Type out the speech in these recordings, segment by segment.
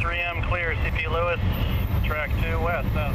3M clear, CP Lewis, track 2 west, out.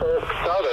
Entonces,